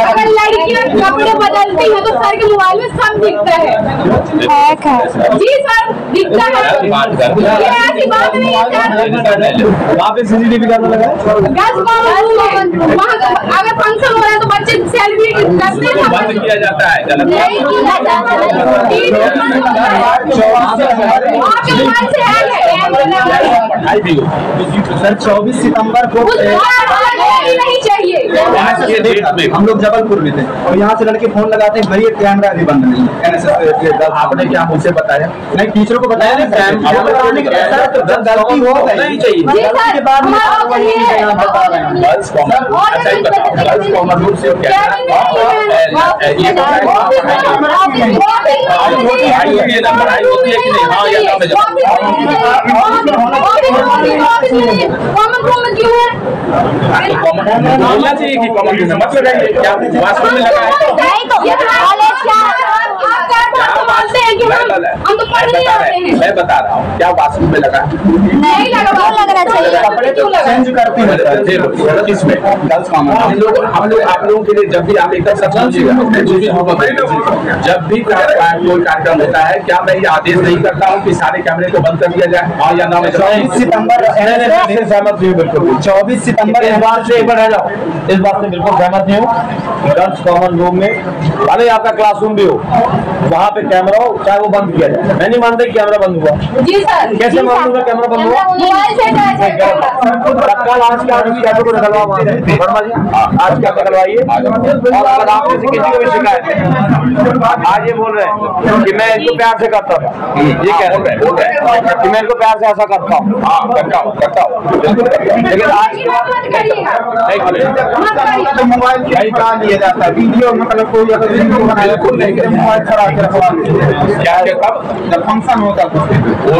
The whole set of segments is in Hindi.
अगर लड़कियाँ कपड़े बदलती है तो सर के मोबाइल में सब दिखता है। है। जी सर दिखता है। ये ऐसी बात नहीं है सर वहाँ सीसीटीवी कैमरा है। वहाँ अगर फ़ंक्शन हो रहा है तो बच्चे करते हैं। बंद किया जाता नहीं किया जाता ठीक बंद रहा। आपके मोबाइल से है। पढ़ाई भी हो सर चौबीस सितंबर को नहीं चाहिए हम लोग जबलपुर में थे और यहाँ से लड़के फ़ोन लगाते हैं भैया कैमरा भी बंद नहीं है आपने क्या मुझसे बताया नहीं टीचरों को बताया तो गलती हो गई नहीं चाहिए। है। हैं कॉमन ही कॉमन क्या है? ये पढ़ाई है ना पढ़ाई होती है कि हाँ कॉमन क्यों है बोलना चाहिए कॉमन रूम क्या वास्तव में लगा है नहीं तो कॉलेज क्या आप क्या बोलते हैं कि हम हम तो पढ़ नहीं आते हैं मैं बता रहा हूँ क्या वास्तव में लगा? नहीं लगा क्यों लगना चाहिए? कपड़े क्यों लगा? चेंज करती है सर। किसमें गर्ल्स कॉमन हम लोग हम लोग आप लोगों के लिए जब भी आप एकदम सब समझिएगा। जो भी हम जब भी कोई कार्यक्रम होता है क्या मैं ये आदेश नहीं करता हूँ कि सारे कैमरे को बंद कर दिया जाए? हाँ या ना चौबीस सितंबर सहमत नहीं बिल्कुल। चौबीस सितंबर इस बात से एक बार रह जाओ। इस बात से बिल्कुल सहमत नहीं हूँ। गर्ल्स कॉमन रूम में भले आपका क्लासरूम भी हो वहाँ पे कैमरा हो चाहे वो बंद किया जाए। मैं नहीं मानता कैमरा बंद हुआ। जी सर कैसे मान लूँगा कैमरा बंद हुआ? मोबाइल से तत्काल आज का उस कैमरे को निकलवा वहाँ वर्मा जी आज का निकलवाइए और अगर आप में से किसी को भी शिकायत है? आज ये बोल रहे हैं कि मैं इनको प्यार से करता था ये कह रहे हैं कि मैं इनको प्यार से ऐसा करता हूँ। हाँ करता हूँ करता हूँ। हूँ। लेकिन आज तो मोबाइल यही कहा लिया जाता है। वीडियो मतलब कोई अगर वीडियो बनाया बिल्कुल नहीं तो मोबाइल खड़ा के क्या क्या जब फ़ंक्शन होता है तो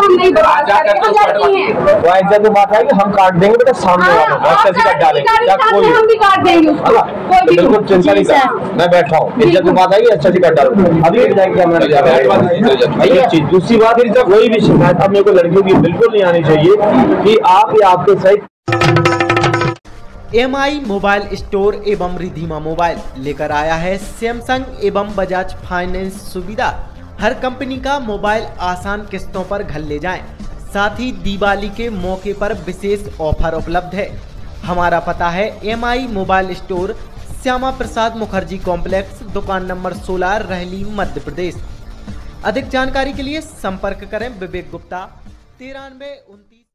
जब पूरी जाति हट जाती है। वहाँ इज़्ज़त की बात है कि हम काट देंगे बेटा सामने वाले को अच्छा सी काट डालेंगे। क्या कोई हम भी काट देंगे उसको कोई भी बिल्कुल चिंता नहीं कर मैं बैठा हूँ। इज़्ज़त की बात है कि अच्छा सी काट डालो? अभी चीज़ दूसरी बात कोई भी शिकायत अब मेरे को लड़कियों की बिल्कुल नहीं आनी चाहिए कि आप या आपके सही एम आई मोबाइल स्टोर एवं रिधिमा मोबाइल लेकर आया है सैमसंग एवं बजाज फाइनेंस सुविधा। हर कंपनी का मोबाइल आसान किस्तों पर घर ले जाएँ। साथ ही दिवाली के मौके पर विशेष ऑफ़र उपलब्ध है। हमारा पता है M I mobile store, Shyama Prasad Mukherjee complex, दुकान नंबर 16 रहली, मध्य प्रदेश। अधिक जानकारी के लिए संपर्क करें विवेक गुप्ता, तिरानवे उनतीस।